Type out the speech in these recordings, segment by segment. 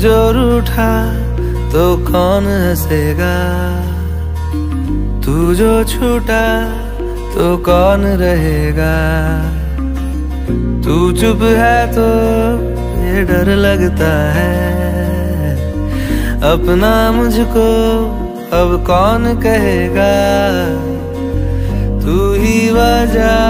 जो उठा तो कौन हंसेगा? तू जो छूटा तो कौन रहेगा? तू चुप है तो ये डर लगता है। अपना मुझको अब कौन कहेगा? तू ही वजह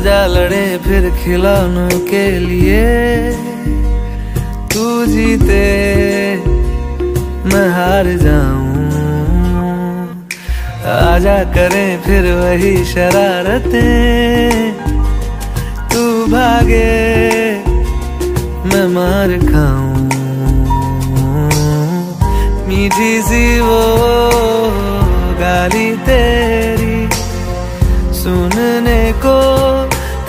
आजा लड़े फिर खिलौनों के लिए। तू जीते, मैं हार जाऊँ। आजा करें फिर वही शरारतें। तू भागे, मैं मार खाऊं। मीठी सी वो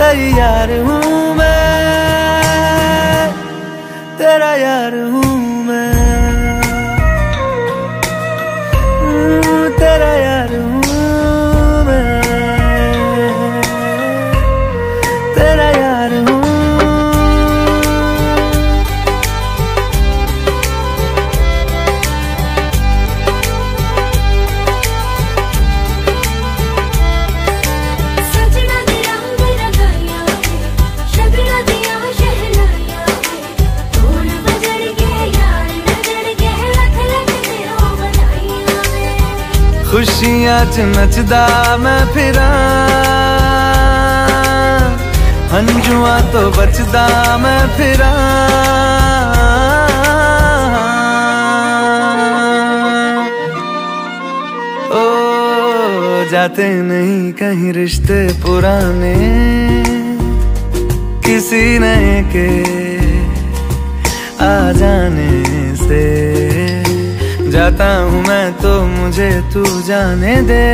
तैयार हूँ। खुशियाँ च नचदा मैं फिरा। हंजुआ तो बचदा मैं फिरा। ओ, जाते नहीं कहीं रिश्ते पुराने। किसी नए के आ जाने से। जाता हूँ मैं तो मुझे तू जाने दे।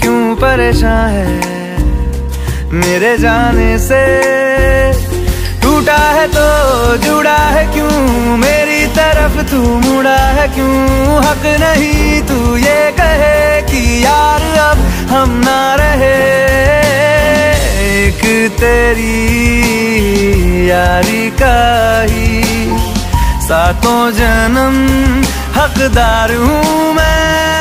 क्यों परेशान है मेरे जाने से? टूटा है तो जुड़ा है क्यों? मेरी तरफ़ तू मुड़ा है क्यों? हक नहीं तू ये कहे कि यार अब हम ना रहे। एक तेरी यारी का ही सातों जन्म हकदार हूँ मैं।